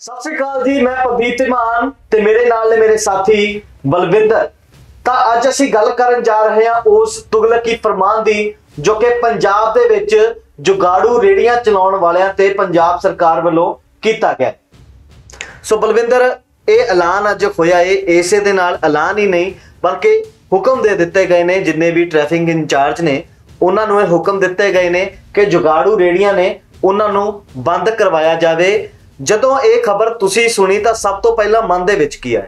ਸਤਿ ਸ੍ਰੀ ਅਕਾਲ ਜੀ, ਮੈਂ ਪ੍ਰਦੀਪ ਧੀਮਾਨ ਤੇ ਮੇਰੇ ਨਾਲ ਨੇ ਮੇਰੇ ਸਾਥੀ ਬਲਵਿੰਦਰ। ਤਾਂ ਅੱਜ ਅਸੀਂ ਗੱਲ ਕਰਨ ਜਾ ਰਹੇ ਹਾਂ ਉਸ ਤੁਗਲਕੀ ਫਰਮਾਨ ਦੀ, ਜੋ ਕਿ ਪੰਜਾਬ ਦੇ ਵਿੱਚ ਜੁਗਾੜੂ ਰੇੜੀਆਂ ਚਲਾਉਣ ਵਾਲਿਆਂ ਤੇ ਪੰਜਾਬ ਸਰਕਾਰ ਵੱਲੋਂ ਕੀਤਾ ਗਿਆ ਸੋ ਬਲਵਿੰਦਰ, ਇਹ ਐਲਾਨ ਅੱਜ ਹੋਇਆ ਏ, ਇਸੇ ਦੇ ਨਾਲ ਐਲਾਨ ਹੀ ਨਹੀਂ, ਬਲਕਿ ਹੁਕਮ ਦੇ ਦਿੱਤੇ ਗਏ ਨੇ, ਜਿੰਨੇ ਵੀ ਟ੍ਰੈਫਿਕ ਇੰਚਾਰਜ ਨੇ, ਉਹਨਾਂ ਨੂੰ ਇਹ ਹੁਕਮ ਦਿੱਤੇ ਗਏ ਨੇ ਕਿ ਜੁਗਾੜੂ ਰੇੜੀਆਂ ਨੇ ਉਹਨਾਂ ਨੂੰ ਬੰਦ ਕਰਵਾਇਆ ਜਾਵੇ। ਜਦੋਂ ਇਹ ਖਬਰ ਤੁਸੀਂ ਸੁਣੀ ਤਾਂ ਸਭ ਤੋਂ ਪਹਿਲਾਂ ਮਨ ਦੇ ਵਿੱਚ ਕੀ ਆਇਆ?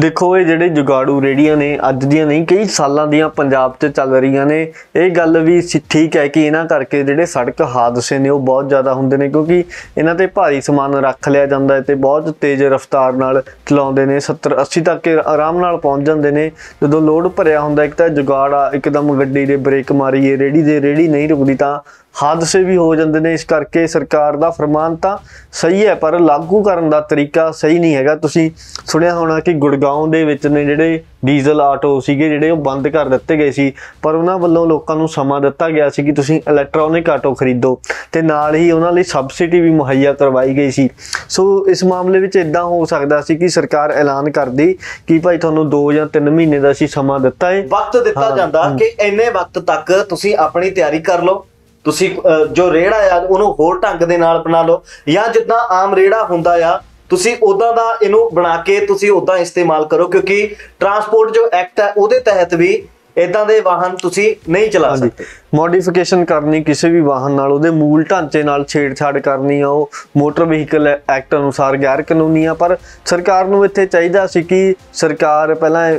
ਦੇਖੋ, ਇਹ ਜਿਹੜੇ ਜੁਗਾੜੂ ਰੇੜੀਆਂ ਨੇ, ਅੱਜ ਦੀਆਂ ਨਹੀਂ, ਕਈ ਸਾਲਾਂ ਦੀਆਂ ਪੰਜਾਬ 'ਚ ਚੱਲ ਰਹੀਆਂ ਨੇ। ਇਹ ਗੱਲ ਵੀ ਠੀਕ ਹੈ ਕਿ ਇਹਨਾਂ ਕਰਕੇ ਜਿਹੜੇ ਸੜਕ ਹਾਦਸੇ ਨੇ, ਉਹ ਬਹੁਤ ਜ਼ਿਆਦਾ ਹੁੰਦੇ ਨੇ, ਕਿਉਂਕਿ ਇਹਨਾਂ ਤੇ ਭਾਰੀ ਸਮਾਨ ਰੱਖ ਲਿਆ ਜਾਂਦਾ ਹੈ ਤੇ ਬਹੁਤ ਤੇਜ਼ ਰਫ਼ਤਾਰ ਨਾਲ ਚਲਾਉਂਦੇ ਨੇ। 70 80 ਤੱਕ ਆਰਾਮ ਨਾਲ ਪਹੁੰਚ ਜਾਂਦੇ ਨੇ। ਜਦੋਂ ਲੋਡ ਭਰਿਆ ਹੁੰਦਾ, ਇੱਕ ਤਾਂ ਜੁਗਾੜ ਆ, ਇੱਕਦਮ ਗੱਡੀ ਦੇ ਬ੍ਰੇਕ ਮਾਰੀਏ, ਰੇੜੀ ਦੇ ਰੇੜੀ ਨਹੀਂ ਰੁਕਦੀ ਤਾਂ ਹਾਦਸੇ ਵੀ ਹੋ ਜਾਂਦੇ ਨੇ ਇਸ ਕਰਕੇ ਸਰਕਾਰ ਦਾ ਫਰਮਾਨ ਤਾਂ ਸਹੀ ਹੈ ਪਰ ਲਾਗੂ ਕਰਨ ਦਾ ਤਰੀਕਾ ਸਹੀ ਨਹੀਂ ਹੈਗਾ। ਤੁਸੀਂ ਸੁਣਿਆ ਹੋਣਾ ਕਿ ਗੁੜਗਾਉਂ ਦੇ ਵਿੱਚ ਨੇ ਜਿਹੜੇ ਡੀਜ਼ਲ ਆਟੋ ਸੀਗੇ ਜਿਹੜੇ ਉਹ ਬੰਦ ਕਰ ਦਿੱਤੇ ਗਏ ਸੀ ਪਰ ਉਹਨਾਂ ਵੱਲੋਂ ਲੋਕਾਂ ਨੂੰ ਸਮਾਂ ਦਿੱਤਾ ਗਿਆ ਸੀ ਕਿ ਤੁਸੀਂ ਇਲੈਕਟ੍ਰੋਨਿਕ ਆਟੋ ਖਰੀਦੋ ਤੇ ਨਾਲ ਹੀ ਉਹਨਾਂ ਲਈ ਸਬਸਿਡੀ ਵੀ ਮੁਹੱਈਆ ਕਰਵਾਈ ਗਈ ਸੀ। ਸੋ ਇਸ ਮਾਮਲੇ ਵਿੱਚ ਇਦਾਂ ਹੋ ਸਕਦਾ ਸੀ ਕਿ ਸਰਕਾਰ ਐਲਾਨ ਕਰਦੀ ਕਿ ਭਾਈ ਤੁਹਾਨੂੰ 2 ਜਾਂ 3 ਮਹੀਨੇ ਦਾ ਅਸੀਂ ਸਮਾਂ ਦਿੱਤਾ ਹੈ ਵਕਤ ਦਿੱਤਾ ਜਾਂਦਾ। ਕਿ ਇੰਨੇ ਵਕਤ ਤੱਕ ਤੁਸੀਂ ਆਪਣੀ ਤਿਆਰੀ ਕਰ ਲਓ। ਤੁਸੀਂ ਜੋ ਰੇੜਾ ਆ ਉਹਨੂੰ ਹੋਰ ਢੰਗ ਦੇ ਨਾਲ ਬਣਾ ਲਓ। ਜਾਂ ਜਿੱਦਾਂ ਆਮ ਰੇੜਾ ਹੁੰਦਾ ਆ ਤੁਸੀਂ ਉਦਾਂ ਦਾ ਇਹਨੂੰ ਬਣਾ ਕੇ ਤੁਸੀਂ ਉਦਾਂ ਇਸਤੇਮਾਲ ਕਰੋ ਕਿਉਂਕਿ ਟਰਾਂਸਪੋਰਟ ਜੋ ਐਕਟ ਹੈ ਉਹਦੇ ਤਹਿਤ ਵੀ ਇਦਾਂ ਦੇ ਵਾਹਨ ਤੁਸੀਂ ਨਹੀਂ ਚਲਾ ਸਕਦੇ। ਮੋਡੀਫਿਕੇਸ਼ਨ ਕਰਨੀ ਕਿਸੇ ਵੀ ਵਾਹਨ ਨਾਲ ਉਹਦੇ ਮੂਲ ਢਾਂਚੇ ਨਾਲ ਛੇੜਛਾੜ ਕਰਨੀ ਆ ਉਹ ਮੋਟਰ ਵਹੀਕਲ ਐਕਟ ਅਨੁਸਾਰ ਗੈਰ ਕਾਨੂੰਨੀ ਆ ਪਰ ਸਰਕਾਰ ਨੂੰ ਇੱਥੇ ਚਾਹੀਦਾ ਸੀ ਕਿ ਸਰਕਾਰ ਪਹਿਲਾਂ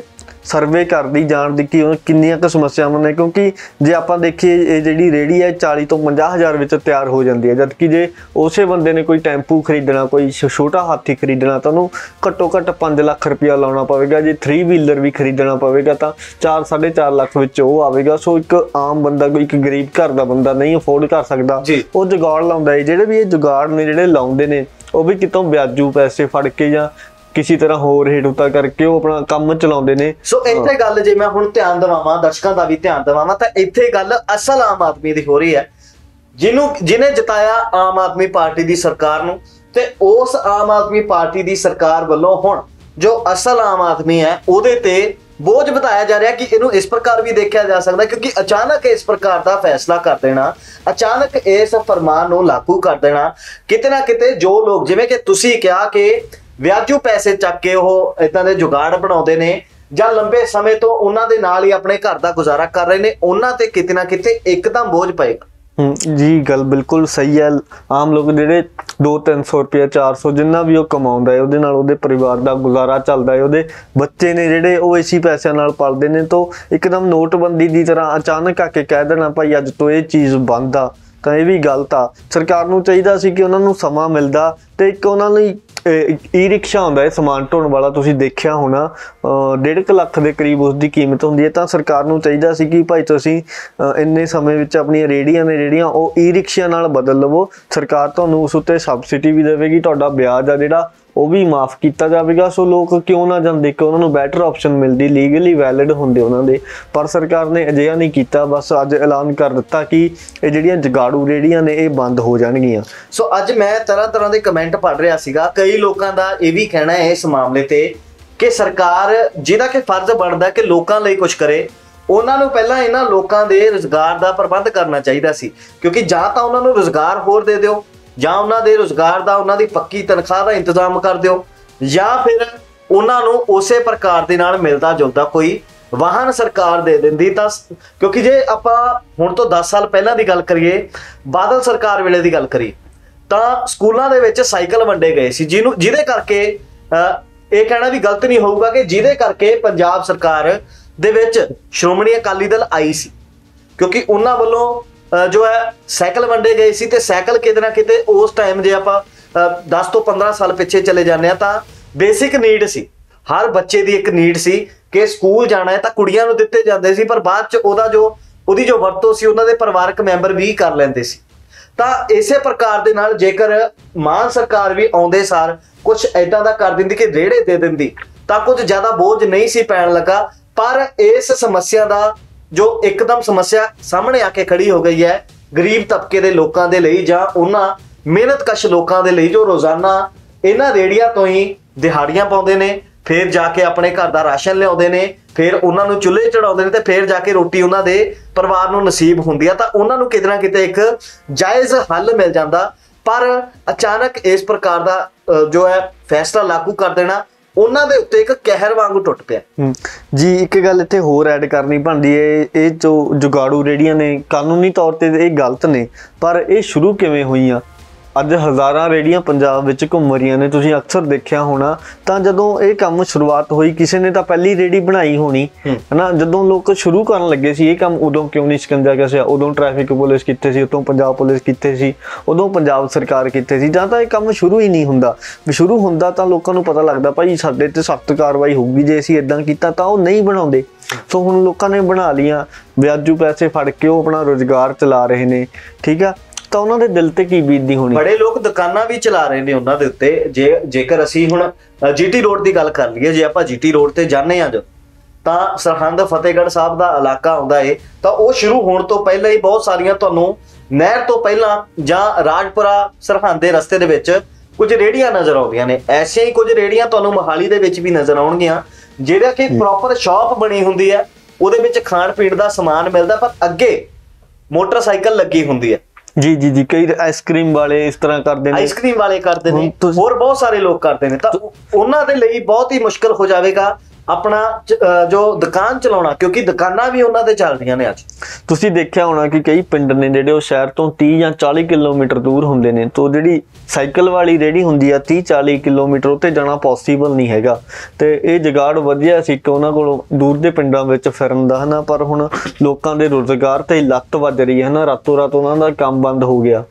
ਸਰਵੇ ਕਰਦੀ ਜਾਣਦੀ ਕਿ ਉਹ ਕਿੰਨੀਆਂ ਕੁ ਸਮੱਸਿਆਵਾਂ ਨੇ ਕਿਉਂਕਿ ਜੇ ਆਪਾਂ ਦੇਖੀਏ ਇਹ ਜਿਹੜੀ ਰੇੜੀ ਹੈ 40 ਤੋਂ 50 ਹਜ਼ਾਰ ਵਿੱਚ ਤਿਆਰ ਹੋ ਜਾਂਦੀ ਹੈ। ਜਦਕਿ ਜੇ ਉਸੇ ਬੰਦੇ ਨੇ ਕੋਈ ਟੈਂਪੂ ਖਰੀਦਣਾ ਕੋਈ ਛੋਟਾ ਹਾਥੀ ਖਰੀਦਣਾ ਤਾਂ ਉਹਨੂੰ ਘੱਟੋ ਘੱਟ 5 ਲੱਖ ਰੁਪਇਆ ਲਾਉਣਾ ਪਵੇਗਾ। ਜੇ 3 ਵੀਲਰ ਵੀ ਖਰੀਦਣਾ ਪਵੇਗਾ ਤਾਂ 4 4.5 ਲੱਖ ਵਿੱਚ ਉਹ ਆਵੇਗਾ। ਸੋ ਇੱਕ ਆਮ ਬੰਦਾ ਕੋਈ ਇੱਕ ਗਰੀਬ ਘਰ ਦਾ ਬੰਦਾ ਨਹੀਂ ਅਫੋਰਡ ਕਰ ਸਕਦਾ। ਉਹ ਜੁਗਾੜ ਲਾਉਂਦਾ ਹੈ। ਜਿਹੜੇ ਵੀ ਇਹ ਜੁਗਾੜ ਨੇ ਜਿਹੜੇ ਲਾਉਂਦੇ ਨੇ ਉਹ ਵੀ ਕਿਤੋਂ ਵਿਆਜੂ ਪੈਸੇ ਫੜ ਕੇ ਜਾਂ ਕਿਸੇ ਤਰ੍ਹਾਂ ਹੋਰ ਹੇਠ ਉੱਤਾ ਕਰਕੇ ਉਹ ਆਪਣਾ ਕੰਮ ਚਲਾਉਂਦੇ ਨੇ। ਸੋ ਇੱਥੇ ਗੱਲ ਜੇ ਮੈਂ ਹੁਣ ਧਿਆਨ ਦਿਵਾਵਾਂ ਦਰਸ਼ਕਾਂ ਦਾ ਵੀ ਧਿਆਨ ਦਿਵਾਵਾਂ ਤਾਂ ਇੱਥੇ ਗੱਲ ਅਸਲ ਆਮ ਆਦਮੀ ਦੀ ਹੋ ਰਹੀ ਹੈ। ਜਿਹਨੂੰ ਜਿਹਨੇ ਜਿਤਾਇਆ ਆਮ ਆਦਮੀ ਪਾਰਟੀ ਦੀ ਸਰਕਾਰ ਨੂੰ ਤੇ ਉਸ ਆਮ ਆਦਮੀ ਪਾਰਟੀ ਦੀ ਸਰਕਾਰ ਵੱਲੋਂ ਹੁਣ ਜੋ ਅਸਲ ਆਮ ਆਦਮੀ ਹੈ ਉਹਦੇ ਤੇ ਬੋਝ ਵਧਾਇਆ ਜਾ ਰਿਹਾ ਕਿ ਇਹਨੂੰ ਇਸ ਪ੍ਰਕਾਰ ਵੀ ਦੇਖਿਆ ਜਾ ਸਕਦਾ ਕਿਉਂਕਿ ਅਚਾਨਕ ਇਸ ਪ੍ਰਕਾਰ ਦਾ ਫੈਸਲਾ ਕਰ ਦੇਣਾ ਅਚਾਨਕ ਇਸ ਫਰਮਾਨ ਨੂੰ ਲਾਗੂ ਕਰ ਦੇਣਾ ਕਿਤੇ ਨਾ ਕਿਤੇ ਜੋ ਲੋਕ ਜਿਵੇਂ ਕਿ ਤੁਸੀਂ ਕਿਹਾ ਕਿ ਵਿਆਜੂ ਪੈਸੇ ਚੱਕ ਕੇ ਉਹ ਇਦਾਂ ਦੇ ਜੁਗਾੜ ਬਣਾਉਂਦੇ ਨੇ ਜਾਂ ਲੰਬੇ ਸਮੇਂ ਤੋਂ ਉਹਨਾਂ ਦੇ ਨਾਲ ਹੀ ਆਪਣੇ ਘਰ ਦਾ ਗੁਜ਼ਾਰਾ ਕਰ ਰਹੇ ਨੇ, ਉਹਨਾਂ ਤੇ ਕਿਤੇ ਨਾ ਕਿਤੇ ਇੱਕਦਮ ਬੋਝ ਪਏਗਾ। ਜੀ, ਗੱਲ ਬਿਲਕੁਲ ਸਹੀ ਹੈ। ਆਮ ਲੋਕ ਜਿਹੜੇ 2-300 ਰੁਪਏ 400 ਜਿੰਨਾ ਵੀ ਉਹ ਕਮਾਉਂਦਾ ਹੈ, ਉਹਦੇ ਨਾਲ ਉਹਦੇ ਪਰਿਵਾਰ ਦਾ ਗੁਜ਼ਾਰਾ ਚੱਲਦਾ ਹੈ। ਉਹਦੇ ਬੱਚੇ ਨੇ ਜਿਹੜੇ ਉਹ ਇਸੀ ਪੈਸਿਆਂ ਨਾਲ ਪਲਦੇ ਨੇ ਤੋਂ ਇੱਕਦਮ ਨੋਟਬੰਦੀ ਦੀ ਤਰ੍ਹਾਂ ਅਚਾਨਕ ਆ ਕੇ ਕਹਿ ਦੇਣਾ, ਭਾਈ, ਅੱਜ ਤੋਂ ਇਹ ਚੀਜ਼ ਬੰਦ ਆ। ਤਾਂ ਇਹ ਵੀ ਗਲਤ ਆ। ਸਰਕਾਰ ਨੂੰ ਚਾਹੀਦਾ ਸੀ ਕਿ ਉਹਨਾਂ ਨੂੰ ਸਮਾਂ ਮਿਲਦਾ ਤੇ ਇੱਕ ਉਹਨਾਂ ਲਈ ਈ ਰਿਕਸ਼ਾ ਹੁੰਦਾ ਹੈ, ਸਮਾਨ ਢੋਣ ਵਾਲਾ, ਤੁਸੀਂ ਦੇਖਿਆ ਹੋਣਾ। ਅਹ, ਡੇਢ ਕੁ ਲੱਖ ਦੇ ਕਰੀਬ ਉਸ ਦੀ ਕੀਮਤ ਹੁੰਦੀ ਹੈ। ਤਾਂ ਸਰਕਾਰ ਨੂੰ ਚਾਹੀਦਾ ਸੀ ਕਿ ਭਾਈ ਤੁਸੀਂ ਇੰਨੇ ਸਮੇਂ ਵਿੱਚ ਆਪਣੀਆਂ ਰੇੜੀਆਂ ਨੇ ਜਿਹੜੀਆਂ ਉਹ ਈ ਰਿਕਸ਼ਾ ਨਾਲ ਬਦਲ ਲਵੋ। ਸਰਕਾਰ ਤੁਹਾਨੂੰ ਉਸ ਉੱਤੇ ਸਬਸਿਡੀ ਵੀ ਦੇਵੇਗੀ। ਤੁਹਾਡਾ ਵਿਆਜ ਆ ਜਿਹੜਾ ਉਹ ਵੀ ਮਾਫ ਕੀਤਾ ਜਾਵੇਗਾ। ਸੋ ਲੋਕ ਕਿਉਂ ਨਾ ਜਾਂਦੇ? ਕਿ ਉਹਨਾਂ ਨੂੰ ਬੈਟਰ ਆਪਸ਼ਨ ਮਿਲਦੀ? ਲੀਗਲੀ ਵੈਲਿਡ ਹੁੰਦੇ ਉਹਨਾਂ ਦੇ। ਪਰ ਸਰਕਾਰ ਨੇ ਅਜਿਹਾ ਨਹੀਂ ਕੀਤਾ। ਬਸ ਅੱਜ ਐਲਾਨ ਕਰ ਦਿੱਤਾ ਕਿ ਇਹ ਜਿਹੜੀਆਂ ਜਗਾੜੂ ਰੇੜੀਆਂ ਨੇ, ਇਹ ਬੰਦ ਹੋ ਜਾਣਗੀਆਂ। ਸੋ ਅੱਜ ਮੈਂ ਤਰ੍ਹਾਂ ਤਰ੍ਹਾਂ ਦੇ ਕਮੈਂਟ ਪੜ੍ਹ ਰਿਹਾ ਸੀਗਾ। ਕਈ ਲੋਕਾਂ ਦਾ ਇਹ ਵੀ ਕਹਿਣਾ ਹੈ ਇਸ ਮਾਮਲੇ ਤੇ ਕਿ ਸਰਕਾਰ ਜਿਹਦਾ ਕਿ ਫਰਜ਼ ਬਣਦਾ ਕਿ ਲੋਕਾਂ ਲਈ ਕੁਝ ਕਰੇ, ਉਹਨਾਂ ਨੂੰ ਪਹਿਲਾਂ ਇਹਨਾਂ ਲੋਕਾਂ ਦੇ ਰੋਜ਼ਗਾਰ ਦਾ ਪ੍ਰਬੰਧ ਕਰਨਾ ਚਾਹੀਦਾ ਸੀ। ਕਿਉਂਕਿ ਜਾਂ ਤਾਂ ਉਹਨਾਂ ਨੂੰ ਰੋਜ਼ਗਾਰ ਹੋਰ ਦੇ ਦਿਓ ਜਾਂ ਉਹਨਾਂ ਦੇ ਰੋਜ਼ਗਾਰ ਦਾ ਉਹਨਾਂ ਦੀ ਪੱਕੀ ਤਨਖਾਹ ਦਾ ਇੰਤਜ਼ਾਮ ਕਰ ਦਿਓ ਜਾਂ ਫਿਰ ਉਹਨਾਂ ਨੂੰ ਉਸੇ ਪ੍ਰਕਾਰ ਦੇ ਨਾਲ ਮਿਲਦਾ ਜੁਲਦਾ ਕੋਈ ਵਾਹਨ ਸਰਕਾਰ ਦੇ ਦਿੰਦੀ ਤਾਂ ਕਿਉਂਕਿ ਜੇ ਆਪਾਂ ਹੁਣ ਤੋਂ 10 ਸਾਲ ਪਹਿਲਾਂ ਦੀ ਗੱਲ ਕਰੀਏ ਬਾਦਲ ਸਰਕਾਰ ਵੇਲੇ ਦੀ ਗੱਲ ਕਰੀਏ ਤਾਂ ਸਕੂਲਾਂ ਦੇ ਵਿੱਚ ਸਾਈਕਲ ਵੰਡੇ ਗਏ ਸੀ ਜਿਹਨੂੰ ਜਿਹਦੇ ਕਰਕੇ ਅਹ, ਇਹ ਕਹਿਣਾ ਵੀ ਗਲਤ ਨਹੀਂ ਹੋਊਗਾ ਕਿ ਜਿਹਦੇ ਕਰਕੇ ਪੰਜਾਬ ਸਰਕਾਰ ਦੇ ਵਿੱਚ ਸ਼੍ਰੋਮਣੀ ਅਕਾਲੀ ਦਲ ਆਈ ਸੀ ਕਿਉਂਕਿ ਉਹਨਾਂ ਵੱਲੋਂ ਜੋ ਹੈ ਸਾਈਕਲ ਵੰਡੇ ਗਏ ਸੀ ਤੇ ਸਾਈਕਲ ਕਿਤੇ ਨਾ ਕਿਤੇ ਉਸ ਟਾਈਮ ਜੇ ਆਪਾਂ ਅਹ, 10 ਤੋਂ 15 ਸਾਲ ਪਿੱਛੇ ਚਲੇ ਜਾਂਦੇ ਆ ਤਾਂ ਬੇਸਿਕ ਨੀਡ ਸੀ। ਹਰ ਬੱਚੇ ਦੀ ਇੱਕ ਨੀਡ ਸੀ ਕਿ ਸਕੂਲ ਜਾਣਾ ਹੈ ਤਾਂ ਕੁੜੀਆਂ ਨੂੰ ਦਿੱਤੇ ਜਾਂਦੇ ਸੀ ਪਰ ਬਾਅਦ ਚ ਉਹਦਾ ਜੋ ਉਹਦੀ ਜੋ ਵਰਤੋਂ ਸੀ ਉਹਨਾਂ ਦੇ ਪਰਿਵਾਰਕ ਮੈਂਬਰ ਵੀ ਕਰ ਲੈਂਦੇ ਸੀ। ਤਾਂ ਇਸੇ ਪ੍ਰਕਾਰ ਦੇ ਨਾਲ ਜੇਕਰ ਮਾਨ ਸਰਕਾਰ ਵੀ ਆਉਂਦੇ ਸਾਰ ਕੁਝ ਐਦਾਂ ਦਾ ਕਰ ਦਿੰਦੀ ਕਿ ਰੇੜੇ ਦੇ ਦਿੰਦੀ ਤਾਂ ਕੁਝ ਜ਼ਿਆਦਾ ਬੋਝ ਨਹੀਂ ਸੀ ਪੈਣ ਲੱਗਾ ਪਰ ਇਸ ਸਮੱਸਿਆ ਦਾ ਜੋ ਇੱਕਦਮ ਸਮੱਸਿਆ ਸਾਹਮਣੇ ਆ ਕੇ ਖੜੀ ਹੋ ਗਈ ਹੈ, ਗਰੀਬ ਤਬਕੇ ਦੇ ਲੋਕਾਂ ਦੇ ਲਈ ਜਾਂ ਉਹਨਾਂ ਮਿਹਨਤਕਸ਼ ਲੋਕਾਂ ਦੇ ਲਈ ਜੋ ਰੋਜ਼ਾਨਾ ਇਹਨਾਂ ਰੇੜੀਆਂ ਤੋਂ ਹੀ ਦਿਹਾੜੀਆਂ ਪਾਉਂਦੇ ਨੇ, ਫਿਰ ਜਾ ਕੇ ਆਪਣੇ ਘਰ ਦਾ ਰਾਸ਼ਨ ਲਿਆਉਂਦੇ ਨੇ, ਫਿਰ ਉਹਨਾਂ ਨੂੰ ਚੁੱਲ੍ਹੇ ਚੜਾਉਂਦੇ ਨੇ ਤੇ ਫਿਰ ਜਾ ਕੇ ਰੋਟੀ ਉਹਨਾਂ ਦੇ ਪਰਿਵਾਰ ਨੂੰ ਨਸੀਬ ਹੁੰਦੀ ਆ, ਤਾਂ ਉਹਨਾਂ ਨੂੰ ਕਿਤੇ ਨਾ ਕਿਤੇ ਇੱਕ ਜਾਇਜ਼ ਹੱਲ ਮਿਲ ਜਾਂਦਾ। ਪਰ ਅਚਾਨਕ ਇਸ ਪ੍ਰਕਾਰ ਦਾ ਜੋ ਹੈ, ਫੈਸਲਾ ਲਾਗੂ ਕਰ ਦੇਣਾ ਉਹਨਾਂ ਦੇ ਉੱਤੇ ਇੱਕ ਕਹਿਰ ਵਾਂਗੂ ਟੁੱਟ ਪਿਆ। ਹਮ, ਜੀ ਇੱਕ ਗੱਲ ਇੱਥੇ ਹੋਰ ਐਡ ਕਰਨੀ ਬਣਦੀ ਹੈ ਇਹ ਜੋ ਜੁਗਾੜੂ ਰੇੜੀਆਂ ਨੇ ਕਾਨੂੰਨੀ ਤੌਰ ਤੇ ਇਹ ਗਲਤ ਨੇ ਪਰ ਇਹ ਸ਼ੁਰੂ ਕਿਵੇਂ ਹੋਈਆਂ? ਅੱਜ ਹਜ਼ਾਰਾਂ ਰੇੜੀਆਂ ਪੰਜਾਬ ਵਿੱਚ ਘੁੰਮ ਰਹੀਆਂ ਨੇ ਤੁਸੀਂ ਅਕਸਰ ਦੇਖਿਆ ਹੋਣਾ। ਤਾਂ ਜਦੋਂ ਇਹ ਕੰਮ ਸ਼ੁਰੂਆਤ ਹੋਈ ਕਿਸੇ ਨੇ ਤਾਂ ਪਹਿਲੀ ਰੇੜੀ ਬਣਾਈ ਹੋਣੀ। ਹਨਾ? ਜਦੋਂ ਲੋਕ ਸ਼ੁਰੂ ਕਰਨ ਲੱਗੇ ਸੀ ਇਹ ਕੰਮ ਉਦੋਂ ਕਿਉਂ ਨਹੀਂ ਸਿਕੰਜਾ ਗਿਆ ਸੀ? ਉਦੋਂ ਟ੍ਰੈਫਿਕ ਪੁਲਿਸ ਕਿੱਥੇ ਸੀ? ਉਦੋਂ ਪੰਜਾਬ ਪੁਲਿਸ ਕਿੱਥੇ ਸੀ? ਉਦੋਂ ਪੰਜਾਬ ਸਰਕਾਰ ਕਿੱਥੇ ਸੀ? ਜਾਂ ਤਾਂ ਇਹ ਕੰਮ ਸ਼ੁਰੂ ਹੀ ਨਹੀਂ ਹੁੰਦਾ। ਵੀ ਸ਼ੁਰੂ ਹੁੰਦਾ ਤਾਂ ਲੋਕਾਂ ਨੂੰ ਪਤਾ ਲੱਗਦਾ ਭਾਈ ਸਾਡੇ ਤੇ ਸਖਤ ਕਾਰਵਾਈ ਹੋਊਗੀ ਜੇ ਅਸੀਂ ਇਦਾਂ ਕੀਤਾ ਤਾਂ ਉਹ ਨਹੀਂ ਬਣਾਉਂਦੇ। ਸੋ ਹੁਣ ਲੋਕਾਂ ਨੇ ਬਣਾ ਲੀਆਂ ਵਿਆਜੂ ਪੈਸੇ ਫੜ ਕੇ ਉਹ ਆਪਣਾ ਰੋਜ਼ਗਾਰ ਚਲਾ ਰਹੇ ਨੇ ਠੀਕ ਆ? ਤਾਂ ਉਹਨਾਂ ਦੇ ਦਿਲ ਤੇ ਕੀ ਬੀਤਦੀ ਹੋਣੀ? ਬੜੇ ਲੋਕ ਦੁਕਾਨਾਂ ਵੀ ਚਲਾ ਰਹੇ ਨੇ ਉਹਨਾਂ ਦੇ ਉੱਤੇ। ਜੇ ਜੇਕਰ ਅਸੀਂ ਹੁਣ ਜੀਟੀ ਰੋਡ ਦੀ ਗੱਲ ਕਰ ਲਈਏ ਜੇ ਆਪਾਂ ਜੀਟੀ ਰੋਡ ਤੇ ਜਾਂਦੇ ਹਾਂ ਜੋ ਤਾਂ ਸਰਹੰਦ ਫਤਿਹਗੜ੍ਹ ਸਾਹਿਬ ਦਾ ਇਲਾਕਾ ਆਉਂਦਾ ਏ ਤਾਂ ਉਹ ਸ਼ੁਰੂ ਹੋਣ ਤੋਂ ਪਹਿਲਾਂ ਹੀ ਬਹੁਤ ਸਾਰੀਆਂ ਤੁਹਾਨੂੰ ਨਹਿਰ ਤੋਂ ਪਹਿਲਾਂ ਜਾਂ ਰਾਜਪੁਰਾ ਸਰਹੰਦ ਦੇ ਰਸਤੇ ਦੇ ਵਿੱਚ ਕੁਝ ਰੇੜੀਆਂ ਨਜ਼ਰ ਆਉਂਦੀਆਂ ਨੇ। ਐਸੇ ਹੀ ਕੁਝ ਰੇੜੀਆਂ ਤੁਹਾਨੂੰ ਮੋਹਾਲੀ ਦੇ ਵਿੱਚ ਵੀ ਨਜ਼ਰ ਆਉਣਗੀਆਂ ਜਿਹੜਾ ਕਿ ਪ੍ਰੋਪਰ ਸ਼ਾਪ ਬਣੀ ਹੁੰਦੀ ਹੈ। ਉਹਦੇ ਵਿੱਚ ਖਾਣ ਪੀਣ ਦਾ ਸਮਾਨ ਮਿਲਦਾ ਪਰ ਅੱਗੇ ਮੋਟਰਸਾਈਕਲ ਲੱਗੀ ਹੁੰਦੀ ਹੈ। ਜੀ ਜੀ ਜੀ ਕਈ ਆਈਸਕ੍ਰੀਮ ਵਾਲੇ ਇਸ ਤਰ੍ਹਾਂ ਕਰਦੇ ਨੇ। ਆਈਸਕ੍ਰੀਮ ਵਾਲੇ ਕਰਦੇ ਨੇ। ਹੋਰ ਬਹੁਤ ਸਾਰੇ ਲੋਕ ਕਰਦੇ ਨੇ। ਤਾਂ ਉਹਨਾਂ ਦੇ ਲਈ ਬਹੁਤ ਹੀ ਮੁਸ਼ਕਲ ਹੋ ਜਾਵੇਗਾ ਆਪਣਾ ਜੋ ਦੁਕਾਨ ਚਲਾਉਣਾ, ਕਿਉਂਕਿ ਦੁਕਾਨਾਂ ਵੀ ਉਹਨਾਂ ਦੇ ਚੱਲਦੀਆਂ ਨੇ ਅੱਜ। ਤੁਸੀਂ ਦੇਖਿਆ ਹੋਣਾ ਕਿ ਕਈ ਪਿੰਡ ਨੇ ਜਿਹੜੇ ਉਹ ਸ਼ਹਿਰ ਤੋਂ 30 ਜਾਂ 40 ਕਿਲੋਮੀਟਰ ਦੂਰ ਹੁੰਦੇ ਨੇ, ਤੋਂ ਜਿਹੜੀ ਸਾਈਕਲ ਵਾਲੀ ਰੇੜੀ ਹੁੰਦੀ ਆ 30 40 ਕਿਲੋਮੀਟਰ ਉੱਤੇ ਜਾਣਾ ਪੋਸੀਬਲ ਨਹੀਂ ਹੈਗਾ। ਤੇ ਇਹ ਜਗਾੜ ਵਧੀਆ ਸੀ ਕਿ ਉਹਨਾਂ ਕੋਲ ਦੂਰ ਦੇ ਪਿੰਡਾਂ ਵਿੱਚ ਫਿਰਨ ਦਾ, ਹਨਾ, ਪਰ ਹੁਣ ਲੋਕਾਂ ਦੇ ਰੋਜ਼ਗਾਰ ਤੇ ਲੱਤ ਵੱਜ ਰਹੀ ਹੈ, ਹਨਾ, ਰਾਤੋਂ ਰਾਤ ਉਹਨਾਂ ਦਾ ਕੰਮ ਬੰਦ ਹੋ ਗਿਆ।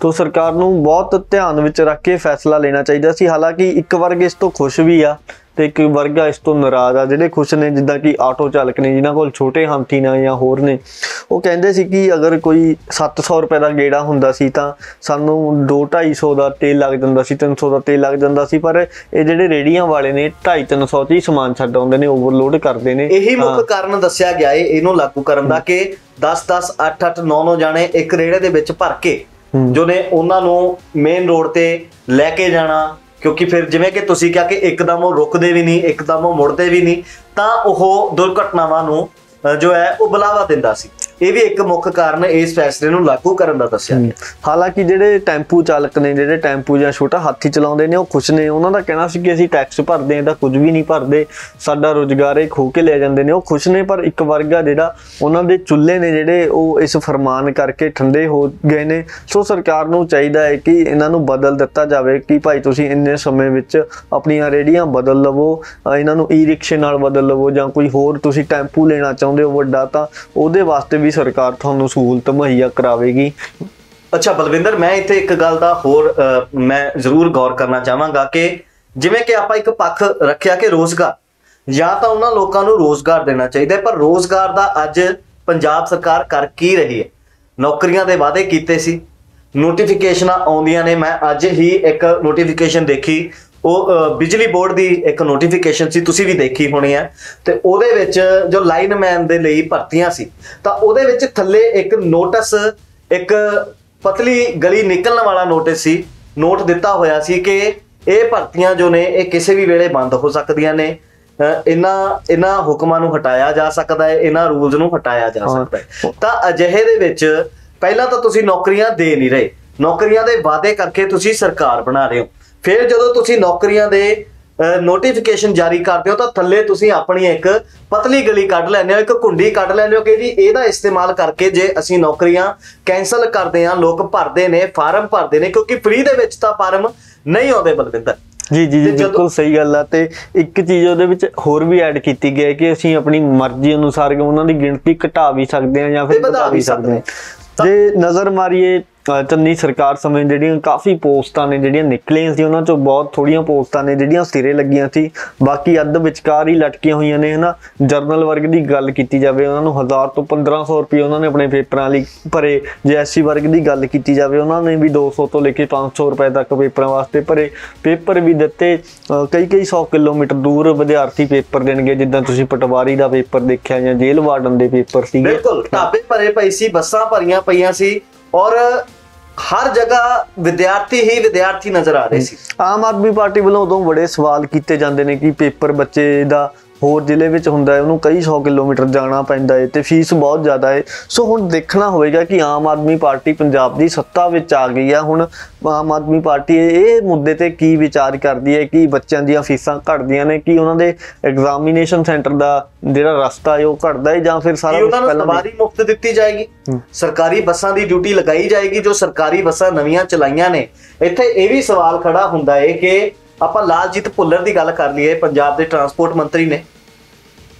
ਤੋਂ ਸਰਕਾਰ ਨੂੰ ਬਹੁਤ ਧਿਆਨ ਵਿੱਚ ਰੱਖ ਕੇ ਫੈਸਲਾ ਲੈਣਾ ਚਾਹੀਦਾ ਸੀ, ਹਾਲਾਂਕਿ ਇੱਕ ਵਰਗ ਇਸ ਤੋਂ ਖੁਸ਼ ਵੀ ਆ ਤੇ ਇੱਕ ਵਰਗ ਇਸ ਤੋਂ ਨਾਰਾਜ਼ ਆ ਜਿਹੜੇ ਖੁਸ਼ ਨੇ ਜਿੱਦਾਂ ਕਿ ਆਟੋ ਚਾਲਕ ਨੇ ਜਿਨ੍ਹਾਂ ਕੋਲ ਛੋਟੇ ਹਾਥੀ ਨੇ ਜਾਂ ਹੋਰ ਨੇ ਉਹ ਕਹਿੰਦੇ ਸੀ ਕਿ ਅਗਰ ਕੋਈ 700 ਰੁਪਏ ਦਾ ਗੇੜਾ ਹੁੰਦਾ ਸੀ ਤਾਂ ਸਾਨੂੰ 2-250 ਦਾ ਤੇਲ ਲੱਗ ਜਾਂਦਾ ਸੀ 300 ਦਾ ਤੇਲ ਲੱਗ ਜਾਂਦਾ ਸੀ ਪਰ ਇਹ ਜਿਹੜੇ ਰੇੜੀਆਂ ਵਾਲੇ ਨੇ 250-300 ਚ ਹੀ ਸਮਾਨ ਛੱਡ ਆਉਂਦੇ ਨੇ ਓਵਰਲੋਡ ਕਰਦੇ ਨੇ ਇਹੀ। ਮੁੱਖ ਕਾਰਨ ਦੱਸਿਆ ਗਿਆ ਏ ਇਹਨੂੰ ਲਾਗੂ ਕਰਨ ਦਾ ਕਿ 10 10 8 8 9 9 ਜਾਣੇ ਇੱਕ ਰੇੜੇ ਦੇ ਵਿੱਚ ਭਰ ਕੇ। ਜੋ ਨੇ ਉਹਨਾਂ ਨੂੰ ਮੇਨ ਰੋਡ ਤੇ ਲੈ ਕੇ ਜਾਣਾ ਕਿਉਂਕਿ ਫਿਰ ਜਿਵੇਂ ਕਿ ਤੁਸੀਂ ਕਿਹਾ ਕਿ ਇੱਕਦਮ ਉਹ ਰੁਕਦੇ ਵੀ ਨਹੀਂ, ਇੱਕਦਮ ਉਹ ਮੁੜਦੇ ਵੀ ਨਹੀਂ, ਤਾਂ ਉਹ ਦੁਰਘਟਨਾਵਾਂ ਨੂੰ ਜੋ ਹੈ, ਉਹ ਬੁਲਾਵਾ ਦਿੰਦਾ ਸੀ। ਇਹ ਵੀ ਇੱਕ ਮੁੱਖ ਕਾਰਨ ਇਸ ਫੈਸਲੇ ਨੂੰ ਲਾਗੂ ਕਰਨ ਦਾ ਦੱਸਿਆ ਗਿਆ। ਹਾਲਾਂਕਿ ਜਿਹੜੇ ਟੈਂਪੂ ਚਾਲਕ ਨੇ, ਜਿਹੜੇ ਟੈਂਪੂ ਜਾਂ ਛੋਟਾ ਹਾਥੀ ਚਲਾਉਂਦੇ ਨੇ, ਉਹ ਖੁਸ਼ ਨੇ। ਉਹਨਾਂ ਦਾ ਕਹਿਣਾ ਸੀ ਕਿ ਅਸੀਂ ਟੈਕਸ ਭਰਦੇ ਹਾਂ ਤਾਂ ਕੁਝ ਵੀ ਨਹੀਂ ਭਰਦੇ। ਸਾਡਾ ਰੋਜ਼ਗਾਰ ਇਹ ਖੋ ਕੇ ਲੈ ਜਾਂਦੇ ਨੇ। ਉਹ ਖੁਸ਼ ਨੇ, ਪਰ ਇੱਕ ਵਰਗ ਆ ਜਿਹੜਾ ਉਹਨਾਂ ਦੇ ਚੁੱਲ੍ਹੇ ਨੇ, ਜਿਹੜੇ ਉਹ ਇਸ ਫਰਮਾਨ ਕਰਕੇ ਠੰਡੇ ਹੋ ਗਏ ਨੇ। ਸੋ ਸਰਕਾਰ ਨੂੰ ਚਾਹੀਦਾ ਹੈ ਕਿ ਇਹਨਾਂ ਨੂੰ ਬਦਲ ਦਿੱਤਾ ਜਾਵੇ ਕਿ ਭਾਈ ਤੁਸੀਂ ਇੰਨੇ ਸਮੇਂ ਵਿੱਚ ਆਪਣੀਆਂ ਰੇੜੀਆਂ ਬਦਲ ਲਵੋ ਇਹਨਾਂ ਨੂੰ ਈ ਰਿਕਸ਼ੇ ਨਾਲ ਬਦਲ ਲਵੋ ਜਾਂ ਕੋਈ ਹੋਰ ਤੁਸੀਂ ਟੈਂਪੂ ਲੈਣਾ ਚਾਹੁੰਦੇ ਹੋ ਵੱਡਾ, ਤਾਂ ਉਹਦੇ ਵਾਸਤੇ ਵੀ ਸਰਕਾਰ ਤੁਹਾਨੂੰ ਸਹੂਲਤ ਮੁਹੱਈਆ ਕਰਾਵੇਗੀ। ਅੱਛਾ, ਬਲਵਿੰਦਰ, ਮੈਂ ਇੱਥੇ ਇੱਕ ਗੱਲ ਦਾ ਹੋਰ ਮੈਂ ਜ਼ਰੂਰ ਗੌਰ ਕਰਨਾ ਚਾਹਾਂਗਾ ਕਿ ਜਿਵੇਂ ਕਿ ਆਪਾਂ ਇੱਕ ਪੱਖ ਰੱਖਿਆ ਕਿ ਰੋਜ਼ਗਾਰ, ਜਾਂ ਤਾਂ ਉਹਨਾਂ ਲੋਕਾਂ ਨੂੰ ਰੋਜ਼ਗਾਰ ਦੇਣਾ ਚਾਹੀਦਾ ਪਰ ਰੋਜ਼ਗਾਰ ਦਾ ਅੱਜ ਪੰਜਾਬ ਸਰਕਾਰ ਕਰ ਕੀ ਰਹੀ ਹੈ? ਨੌਕਰੀਆਂ ਦੇ ਵਾਅਦੇ ਕੀਤੇ ਸੀ, ਨੋਟੀਫਿਕੇਸ਼ਨਾਂ ਆਉਂਦੀਆਂ ਨੇ, ਮੈਂ ਅੱਜ ਹੀ ਇੱਕ ਨੋਟੀਫਿਕੇਸ਼ਨ ਦੇਖੀ ਉਹ ਬਿਜਲੀ ਬੋਰਡ ਦੀ ਇੱਕ ਨੋਟੀਫਿਕੇਸ਼ਨ ਸੀ ਤੁਸੀਂ ਵੀ ਦੇਖੀ ਹੋਣੀ ਹੈ। ਤੇ ਉਹਦੇ ਵਿੱਚ ਜੋ ਲਾਈਨਮੈਨ ਦੇ ਲਈ ਭਰਤੀਆਂ ਸੀ ਤਾਂ ਉਹਦੇ ਵਿੱਚ ਥੱਲੇ ਇੱਕ ਨੋਟਿਸ ਇੱਕ ਪਤਲੀ ਗਲੀ ਨਿਕਲਣ ਵਾਲਾ ਨੋਟਿਸ ਸੀ। ਨੋਟ ਦਿੱਤਾ ਹੋਇਆ ਸੀ ਕਿ ਇਹ ਭਰਤੀਆਂ ਜੋ ਨੇ ਇਹ ਕਿਸੇ ਵੀ ਵੇਲੇ ਬੰਦ ਹੋ ਸਕਦੀਆਂ ਨੇ। ਇਹਨਾਂ ਇਹਨਾਂ ਹੁਕਮਾਂ ਨੂੰ ਹਟਾਇਆ ਜਾ ਸਕਦਾ ਹੈ ਇਹਨਾਂ ਰੂਲਸ ਨੂੰ ਹਟਾਇਆ ਜਾ। ਸਕਦਾ ਹੈ। ਤਾਂ ਅਜਿਹੇ ਦੇ ਵਿੱਚ ਪਹਿਲਾਂ ਤਾਂ ਤੁਸੀਂ ਨੌਕਰੀਆਂ ਦੇ ਨਹੀਂ ਰਹੇ। ਨੌਕਰੀਆਂ ਦੇ ਵਾਅਦੇ ਕਰਕੇ ਤੁਸੀਂ ਸਰਕਾਰ ਬਣਾ ਰਹੇ ਹੋ। ਫਿਰ ਜਦੋਂ ਤੁਸੀਂ ਨੌਕਰੀਆਂ ਦੇ ਨੋਟੀਫਿਕੇਸ਼ਨ ਜਾਰੀ ਕਰਦੇ ਹੋ ਤਾਂ ਥੱਲੇ ਤੁਸੀਂ ਆਪਣੀ ਇੱਕ ਪਤਲੀ ਗਲੀ ਕੱਢ ਲੈਂਦੇ ਹੋ ਇੱਕ ਕੁੰਡੀ ਕੱਢ ਲੈਂਦੇ ਹੋ ਕਿ ਜੀ ਇਹਦਾ ਇਸਤੇਮਾਲ ਕਰਕੇ ਜੇ ਅਸੀਂ ਨੌਕਰੀਆਂ ਕੈਨਸਲ ਕਰਦੇ ਹਾਂ ਲੋਕ ਭਰਦੇ ਨੇ ਫਾਰਮ ਭਰਦੇ ਨੇ ਕਿਉਂਕਿ ਫ੍ਰੀ ਦੇ ਵਿੱਚ ਤਾਂ ਫਾਰਮ ਨਹੀਂ ਆਉਂਦੇ ਬਲਵਿੰਦਰ। ਜੀ ਜੀ ਜੀ ਬਿਲਕੁਲ ਸਹੀ ਗੱਲ ਆ ਤੇ ਇੱਕ ਚੀਜ਼ ਉਹਦੇ ਵਿੱਚ ਹੋਰ ਵੀ ਐਡ ਕੀਤੀ ਗਈ ਹੈ ਕਿ ਅਸੀਂ ਆਪਣੀ ਮਰਜ਼ੀ ਅਨੁਸਾਰ ਉਹਨਾਂ ਦੀ ਗਿਣਤੀ ਘਟਾ ਵੀ ਸਕਦੇ ਹਾਂ ਜਾਂ ਫਿਰ ਵਧਾ ਵੀ ਸਕਦੇ ਹਾਂ। ਜੇ ਨਜ਼ਰ ਮਾਰੀਏ ਚੰਨੀ ਸਰਕਾਰ ਸਮੇਂ ਜਿਹੜੀਆਂ ਕਾਫੀ ਪੋਸਟਾਂ ਨੇ ਜਿਹੜੀਆਂ ਨਿਕਲੀਆਂ ਸੀ ਉਹਨਾਂ ਚੋਂ ਬਹੁਤ ਥੋੜੀਆਂ ਪੋਸਟਾਂ ਨੇ ਜਿਹੜੀਆਂ ਸਿਰੇ ਲੱਗੀਆਂ ਸੀ। ਬਾਕੀ ਅੱਧ ਵਿਚਕਾਰ ਹੀ ਲਟਕੀਆਂ ਹੋਈਆਂ ਨੇ ਹਨਾ? ਜਰਨਲ ਵਰਗ ਦੀ ਗੱਲ ਕੀਤੀ ਜਾਵੇ ਉਹਨਾਂ ਨੂੰ 1000 ਤੋਂ 1500 ਰੁਪਏ ਉਹਨਾਂ ਨੇ ਆਪਣੇ ਪੇਪਰਾਂ ਲਈ ਭਰੇ। ਜੇ ਐਸਸੀ ਵਰਗ ਦੀ ਗੱਲ ਕੀਤੀ ਜਾਵੇ ਉਹਨਾਂ ਨੇ ਵੀ 200 ਤੋਂ ਲੈ ਕੇ 500 ਰੁਪਏ ਤੱਕ ਪੇਪਰਾਂ ਵਾਸਤੇ ਭਰੇ। ਪੇਪਰ ਵੀ ਦਿੱਤੇ ਅ, ਕਈ ਕਈ 100 ਕਿਲੋਮੀਟਰ ਦੂਰ ਵਿਦਿਆਰਥੀ ਪੇਪਰ ਦੇਣਗੇ ਜਿੱਦਾਂ ਤੁਸੀਂ ਪਟਵਾਰੀ ਦਾ ਪੇਪਰ ਦੇਖਿਆ ਜਾਂ ਜੇਲ੍ਹ ਵਾਰਡਨ ਦੇ ਪੇਪਰ ਸੀਗੇ। ਬਿਲਕੁਲ ਢਾਬੇ ਭਰੇ ਪਏ ਸੀ ਬੱਸਾਂ ਭਰੀਆਂ ਪਈਆਂ ਸੀ। ਔਰ ਹਰ ਜਗ੍ਹਾ ਵਿਦਿਆਰਥੀ ਹੀ ਵਿਦਿਆਰਥੀ ਨਜ਼ਰ ਆ ਰਹੇ ਸੀ। ਆਮ ਆਦਮੀ ਪਾਰਟੀ ਵੱਲੋਂ ਉਦੋਂ ਬੜੇ ਸਵਾਲ ਕੀਤੇ ਜਾਂਦੇ ਨੇ ਕਿ ਪੇਪਰ ਬੱਚੇ ਦਾ ਹੋਰ ਜ਼ਿਲ੍ਹੇ ਵਿੱਚ ਹੁੰਦਾ ਹੈ ਉਹਨੂੰ ਕਈ 100 ਕਿਲੋਮੀਟਰ ਜਾਣਾ ਪੈਂਦਾ ਹੈ ਤੇ ਫੀਸ ਬਹੁਤ ਜ਼ਿਆਦਾ ਹੈ। ਸੋ ਹੁਣ ਦੇਖਣਾ ਹੋਵੇਗਾ ਕਿ ਆਮ ਆਦਮੀ ਪਾਰਟੀ ਪੰਜਾਬ ਦੀ ਸੱਤਾ ਵਿੱਚ ਆ ਗਈ ਹੈ। ਹੁਣ ਆਮ ਆਦਮੀ ਪਾਰਟੀ ਇਹ ਮੁੱਦੇ ਤੇ ਕੀ ਵਿਚਾਰ ਕਰਦੀ ਹੈ ਕਿ ਬੱਚਿਆਂ ਦੀਆਂ ਫੀਸਾਂ ਘਟਦੀਆਂ ਨੇ ਕਿ ਉਹਨਾਂ ਦੇ ਐਗਜ਼ਾਮੀਨੇਸ਼ਨ ਸੈਂਟਰ ਦਾ ਜਿਹੜਾ ਰਸਤਾ ਹੈ ਉਹ ਘਟਦਾ ਹੈ ਜਾਂ ਫਿਰ ਸਾਰਾ ਕੁਝ ਪਹਿਲਾਂ ਸਵਾਰੀ ਮੁਫਤ ਦਿੱਤੀ ਜਾਏਗੀ? ਸਰਕਾਰੀ ਬੱਸਾਂ ਦੀ ਡਿਊਟੀ ਲਗਾਈ ਜਾਏਗੀ ਜੋ ਸਰਕਾਰੀ ਬੱਸਾਂ ਨਵੀਆਂ ਚਲਾਈਆਂ ਨੇ। ਇੱਥੇ ਇਹ ਵੀ ਸਵਾਲ ਖੜਾ ਹੁੰਦਾ ਹੈ ਕਿ ਆਪਾਂ ਲਾਲਜੀਤ ਭੁੱਲਰ ਦੀ ਗੱਲ ਕਰ ਲਈਏ, ਪੰਜਾਬ ਦੇ ਟਰਾਂਸਪੋਰਟ ਮੰਤਰੀ ਨੇ।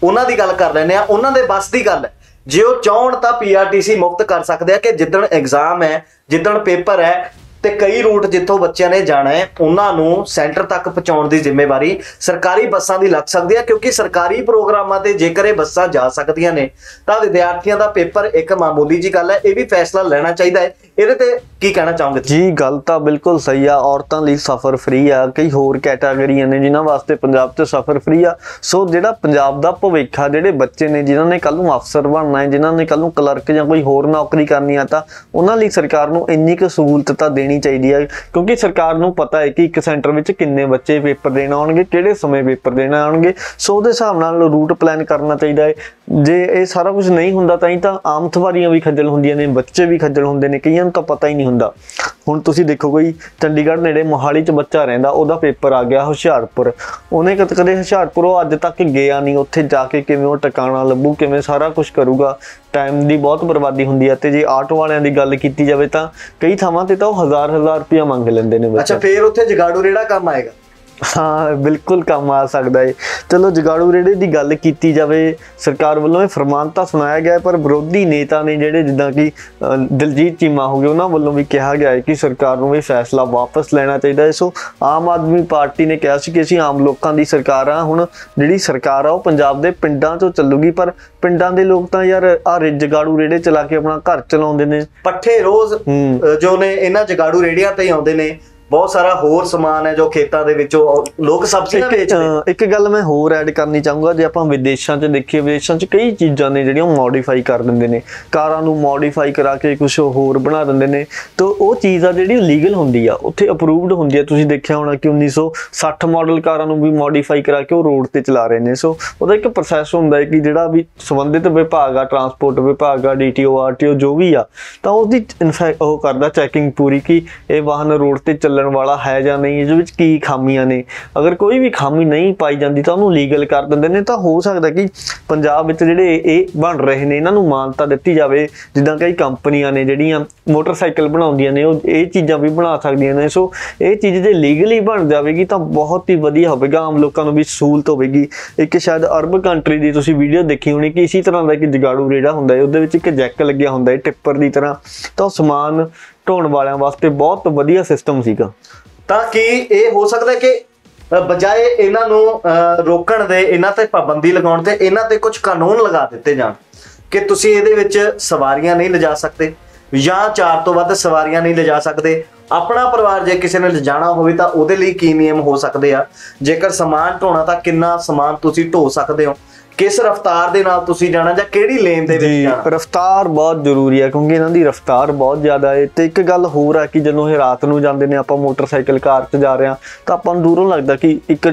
ਉਹਨਾਂ ਦੀ ਗੱਲ ਕਰ ਲੈਂਦੇ ਆ ਉਹਨਾਂ ਦੇ ਬੱਸ ਦੀ ਗੱਲ ਹੈ। ਜੇ ਉਹ ਚਾਹਣ ਤਾਂ ਪੀਆਰਟੀਸੀ ਮੁਕਤ ਕਰ ਸਕਦੇ ਆ ਕਿ ਜਿੱਦਣ ਐਗਜ਼ਾਮ ਹੈ, ਜਿੱਦਣ ਪੇਪਰ ਹੈ ਤੇ ਕਈ ਰੂਟ ਜਿੱਥੋਂ ਬੱਚਿਆਂ ਨੇ ਜਾਣਾ ਹੈ, ਉਹਨਾਂ ਨੂੰ ਸੈਂਟਰ ਤੱਕ ਪਹੁੰਚਾਉਣ ਦੀ ਜ਼ਿੰਮੇਵਾਰੀ ਸਰਕਾਰੀ ਬੱਸਾਂ ਦੀ ਲੱਗ ਸਕਦੀ ਹੈ, ਕਿਉਂਕਿ ਸਰਕਾਰੀ ਪ੍ਰੋਗਰਾਮਾਂ ਤੇ ਜੇਕਰ ਇਹ ਬੱਸਾਂ ਜਾ ਸਕਦੀਆਂ ਨੇ, ਤਾਂ ਵਿਦਿਆਰਥੀਆਂ ਦਾ ਪੇਪਰ ਇੱਕ ਮਾਮੂਲੀ ਜੀ ਗੱਲ ਹੈ, ਇਹ ਵੀ ਫੈਸਲਾ ਲੈਣਾ ਚਾਹੀਦਾ ਹੈ। ਇਹਦੇ ਤੇ ਕੀ ਕਹਿਣਾ ਚਾਹੋਗੇ ਜੀ, ਗੱਲ ਤਾਂ ਬਿਲਕੁਲ ਸਹੀ ਆ, ਔਰਤਾਂ ਲਈ ਸਫ਼ਰ ਫ੍ਰੀ ਆ, ਕਈ ਹੋਰ ਕੈਟਾਗਰੀਆਂ ਨੇ ਜਿਨ੍ਹਾਂ ਵਾਸਤੇ ਪੰਜਾਬ 'ਚ ਸਫ਼ਰ ਫ੍ਰੀ ਆ। ਸੋ ਜਿਹੜਾ ਪੰਜਾਬ ਦਾ ਭਵਿੱਖ ਆ, ਜਿਹੜੇ ਬੱਚੇ ਨੇ, ਜਿਨ੍ਹਾਂ ਨੇ ਕੱਲ ਨੂੰ ਅਫਸਰ ਬਣਨਾ ਹੈ, ਜਿਨ੍ਹਾਂ ਨੇ ਕੱਲ ਨੂੰ ਕਲਰਕ ਜਾਂ ਕੋਈ ਹੋਰ ਨੌਕਰੀ ਕਰਨੀ ਆ, ਤਾਂ ਉਹਨਾਂ ਲਈ ਸਰਕਾਰ ਨੂੰ ਇੰਨੀ ਕੁ ਸਹੂਲਤ ਤਾਂ ਦੇਣੀ ਚਾਹੀਦੀ ਹੈ ਕਿਉਂਕਿ ਸਰਕਾਰ ਨੂੰ ਪਤਾ ਹੈ ਕਿ ਇੱਕ ਸੈਂਟਰ ਵਿੱਚ ਕਿੰਨੇ ਬੱਚੇ ਪੇਪਰ ਦੇਣ ਆਉਣਗੇ, ਕਿਹੜੇ ਸਮੇਂ ਪੇਪਰ ਦੇਣ ਆਉਣਗੇ। ਸੋ ਉਹਦੇ ਹਿਸਾਬ ਨਾਲ ਰੂਟ ਪਲਾਨ ਕਰਨਾ ਚਾਹੀਦਾ ਹੈ। ਜੇ ਇਹ ਸਾਰਾ ਕੁਝ ਨਹੀਂ ਹੁੰਦਾ ਤਾਂ ਹੀ ਤਾਂ ਆਮ ਸਵਾਰੀਆਂ ਵੀ ਖੱਜਲ ਹੁੰਦੀਆਂ ਨੇ ਬੱਚੇ ਵੀ ਖੱਜਲ ਹੁੰਦੇ ਨੇ ਕਈਆਂ ਨੂੰ ਤਾਂ ਪਤਾ ਹੀ ਨਹੀਂ ਹੁੰਦਾ। ਹੁਣ ਤੁਸੀਂ ਦੇਖੋ ਕੋਈ ਚੰਡੀਗੜ੍ਹ ਨੇੜੇ ਮੋਹਾਲੀ 'ਚ ਬੱਚਾ ਰਹਿੰਦਾ ਉਹਦਾ ਪੇਪਰ ਆ ਗਿਆ ਹੁਸ਼ਿਆਰਪੁਰ। ਉਹਨੇ ਕਦ ਕਦੇ ਹੁਸ਼ਿਆਰਪੁਰ ਉਹ ਅੱਜ ਤੱਕ ਗਿਆ ਨਹੀਂ ਉੱਥੇ ਜਾ ਕੇ ਕਿਵੇਂ ਉਹ ਟਿਕਾਣਾ ਲੱਭੂ ਕਿਵੇਂ ਸਾਰਾ ਕੁਝ ਕਰੂਗਾ। ਟਾਈਮ ਦੀ ਬਹੁਤ ਬਰਬਾਦੀ ਹੁੰਦੀ ਹੈ ਤੇ ਜੇ ਆਟੋ ਵਾਲਿਆਂ ਦੀ ਗੱਲ ਕੀਤੀ ਜਾਵੇ ਤਾਂ ਕਈ ਥਾਵਾਂ ਤੇ ਤਾਂ ਉਹ ਹਜ਼ਾਰ ਹਜ਼ਾਰ ਰੁਪਇਆ ਮੰਗ ਲੈਂਦੇ ਨੇ ਬੱਚੇ। ਅੱਛਾ ਫੇਰ ਉੱਥੇ ਜਗਾੜੂ ਰੇੜਾ ਕੰਮ ਆਏਗਾ? ਹਾਂ ਬਿਲਕੁਲ ਕੰਮ ਆ ਸਕਦਾ ਹੈ ਚਲੋ ਜਗਾੜੂ ਰੇੜੇ ਦੀ ਗੱਲ ਕੀਤੀ ਜਾਵੇ ਸਰਕਾਰ ਵੱਲੋਂ ਇਹ ਫਰਮਾਨ ਤਾਂ ਸੁਣਾਇਆ ਗਿਆ ਪਰ ਵਿਰੋਧੀ ਨੇਤਾ ਨੇ ਜਿਹੜੇ ਜਿੱਦਾਂ ਕਿ ਦਿਲਜੀਤ ਚੀਮਾ ਹੋ ਗਏ ਉਹਨਾਂ ਵੱਲੋਂ ਵੀ ਕਿਹਾ ਗਿਆ ਹੈ ਕਿ ਸਰਕਾਰ ਨੂੰ ਇਹ ਫੈਸਲਾ ਵਾਪਸ ਲੈਣਾ ਚਾਹੀਦਾ ਹੈ ਸੋ ਆਮ ਆਦਮੀ ਪਾਰਟੀ ਨੇ ਕਿਹਾ ਸੀ ਕਿ ਅਸੀਂ ਆਮ ਲੋਕਾਂ ਦੀ ਸਰਕਾਰ ਆ। ਹੁਣ ਜਿਹੜੀ ਸਰਕਾਰ ਆ ਉਹ ਪੰਜਾਬ ਦੇ ਪਿੰਡਾਂ 'ਚੋਂ ਚੱਲੂਗੀ ਪਰ ਪਿੰਡਾਂ ਦੇ ਲੋਕ ਤਾਂ ਯਾਰ ਆ ਜਗਾੜੂ ਰੇੜੇ ਚਲਾ ਕੇ ਆਪਣਾ ਘਰ ਚਲਾਉਂਦੇ ਨੇ। ਪੱਠੇ ਰੋਜ਼ ਜੋ ਨੇ ਇਹਨਾਂ ਜਗਾੜੂ ਰੇੜੀਆਂ ਤੇ ਹੀ ਆਉਂਦੇ ਨੇ। ਬਹੁਤ ਸਾਰਾ ਹੋਰ ਸਮਾਨ ਹੈ ਜੋ ਖੇਤਾਂ ਦੇ ਵਿੱਚੋਂ ਲੋਕ ਸਬਜ਼ੀਆਂ ਵੇਚਦੇ। ਇੱਕ ਗੱਲ ਮੈਂ ਹੋਰ ਐਡ ਕਰਨੀ ਚਾਹੂੰਗਾ ਜੇ ਆਪਾਂ ਵਿਦੇਸ਼ਾਂ 'ਚ ਦੇਖੀਏ ਵਿਦੇਸ਼ਾਂ 'ਚ ਕਈ ਚੀਜ਼ਾਂ ਨੇ ਜਿਹੜੀਆਂ ਮੋਡੀਫਾਈ ਕਰ ਦਿੰਦੇ ਨੇ। ਕਾਰਾਂ ਨੂੰ ਮੋਡੀਫਾਈ ਕਰਾ ਕੇ ਕੁਝ ਹੋਰ ਬਣਾ ਦਿੰਦੇ ਨੇ। ਤਾਂ ਉਹ ਚੀਜ਼ ਆ ਜਿਹੜੀ ਲੀਗਲ ਹੁੰਦੀ ਆ ਉੱਥੇ ਅਪਰੂਵਡ ਹੁੰਦੀ ਆ। ਤੁਸੀਂ ਦੇਖਿਆ ਹੋਣਾ ਕਿ 1960 ਮਾਡਲ ਕਾਰਾਂ ਨੂੰ ਵੀ ਮੋਡੀਫਾਈ ਕਰਾ ਕੇ ਉਹ ਰੋਡ ਤੇ ਚਲਾ ਰਹੇ ਨੇ। ਸੋ ਉਹਦਾ ਇੱਕ ਪ੍ਰੋਸੈਸ ਹੁੰਦਾ ਹੈ ਕਿ ਜਿਹੜਾ ਵੀ ਸੰਬੰਧਿਤ ਵਿਭਾਗ ਆ ਟਰਾਂਸਪੋਰਟ ਵਿਭਾਗ ਆ ਡੀਟੀਓ ਆਰਟੀਓ ਜੋ ਵੀ ਆ ਤਾਂ ਉਹਦੀ ਇਨਫੈਕਟ ਉਹ ਕਰਦਾ ਚੈਕਿੰਗ ਪੂਰੀ ਕਿ ਇਹ ਵਾਹਨ ਰੋਡ ਤੇ ਚੱਲਣ ਵਾਲਾ ਹੈ ਜਾਂ ਨਹੀਂ, ਇਹਦੇ ਵਿੱਚ ਕੀ ਖਾਮੀਆਂ ਨੇ? ਅਗਰ ਕੋਈ ਵੀ ਖਾਮੀ ਨਹੀਂ ਪਾਈ ਜਾਂਦੀ ਤਾਂ ਉਹਨੂੰ ਲੀਗਲ ਕਰ ਦਿੰਦੇ ਨੇ, ਤਾਂ ਹੋ ਸਕਦਾ ਕਿ ਪੰਜਾਬ ਵਿੱਚ ਜਿਹੜੇ ਇਹ ਬਣ ਰਹੇ ਨੇ, ਇਹਨਾਂ ਨੂੰ ਮਾਨਤਾ ਦਿੱਤੀ ਜਾਵੇ। ਜਿੱਦਾਂ ਕਈ ਕੰਪਨੀਆਂ ਨੇ ਜਿਹੜੀਆਂ ਮੋਟਰਸਾਈਕਲ ਬਣਾਉਂਦੀਆਂ ਨੇ, ਉਹ ਇਹ ਚੀਜ਼ਾਂ ਵੀ ਬਣਾ ਸਕਦੀਆਂ ਨੇ। ਸੋ ਇਹ ਚੀਜ਼ ਜੇ ਲੀਗਲੀ ਬਣ ਜਾਵੇਗੀ ਤਾਂ ਬਹੁਤ ਹੀ ਵਧੀਆ ਹੋਵੇਗਾ, ਆਮ ਲੋਕਾਂ ਨੂੰ ਵੀ ਸਹੂਲਤ ਹੋਵੇਗੀ। ਇੱਕ ਸ਼ਾਇਦ ਅਰਬ ਕੰਟਰੀ ਦੀ ਤੁਸੀਂ ਵੀਡੀਓ ਦੇਖੀ ਹੋਣੀ ਕਿ ਇਸੇ ਤਰ੍ਹਾਂ ਦਾ ਇੱਕ ਜਗਾੜੂ ਰੇੜਾ ਹੁੰਦਾ ਹੈ, ਉਹਦੇ ਵਿੱਚ ਇੱਕ ਜੈਕ ਲੱਗਿਆ ਹੁੰਦਾ ਹੈ, ਟਿੱਪਰ ਦੀ ਤਰ੍ਹਾਂ। ਤਾਂ ਉਹ ਸਮਾਨ ਢੋਣ ਵਾਲਿਆਂ ਵਾਸਤੇ ਬਹੁਤ ਵਧੀਆ ਸਿਸਟਮ ਸੀਗਾ। ਤਾਂ ਕੀ ਇਹ ਹੋ ਸਕਦਾ ਕਿ ਬਜਾਏ ਇਹਨਾਂ ਨੂੰ ਰੋਕਣ ਦੇ, ਇਹਨਾਂ ਤੇ ਪਾਬੰਦੀ ਲਗਾਉਣ ਤੇ ਇਹਨਾਂ ਤੇ ਕੁਝ ਕਾਨੂੰਨ ਲਗਾ ਦਿੱਤੇ ਜਾਣ ਕਿ ਤੁਸੀਂ ਇਹਦੇ ਵਿੱਚ ਸਵਾਰੀਆਂ ਨਹੀਂ ਲਿਜਾ ਸਕਦੇ ਜਾਂ ਚਾਰ ਤੋਂ ਵੱਧ ਸਵਾਰੀਆਂ ਨਹੀਂ ਲਿਜਾ ਸਕਦੇ। ਆਪਣਾ ਪਰਿਵਾਰ ਜੇ ਕਿਸੇ ਨੇ ਲਿਜਾਣਾ ਹੋਵੇ ਤਾਂ ਉਹਦੇ ਲਈ ਕੀ ਨਿਯਮ ਹੋ ਸਕਦੇ ਆ? ਜੇਕਰ ਸਮਾਨ ਢੋਣਾ ਤਾਂ ਕਿੰਨਾ ਸਮਾਨ ਤੁਸੀਂ ਢੋ ਸਕਦੇ ਹੋ? ਕਿਸ ਰਫ਼ਤਾਰ ਦੇ ਨਾਲ ਤੁਸੀਂ ਜਾਣਾ ਜਾਂ ਕਿਹੜੀ ਲੇਨ ਦੇ ਵਿੱਚ ਜਾਣਾ? ਰਫਤਾਰ ਬਹੁਤ ਜ਼ਰੂਰੀ ਹੈ ਕਿਉਂਕਿ ਇਹਨਾਂ ਦੀ ਰਫਤਾਰ ਬਹੁਤ ਜ਼ਿਆਦਾ ਹੈ। ਤੇ ਇੱਕ ਗੱਲ ਹੋਰ ਹੈ ਕਿ ਜਦੋਂ ਇਹ ਰਾਤ ਨੂੰ ਜਾਂਦੇ ਨੇ ਆਪਾਂ ਮੋਟਰਸਾਈਕਲ ਕਾਰ 'ਚ ਜਾ ਰਹੇ ਹਾਂ ਤਾਂ ਆਪਾਂ ਨੂੰ ਦੂਰੋਂ ਲੱਗਦਾ ਕਿ ਇੱਕ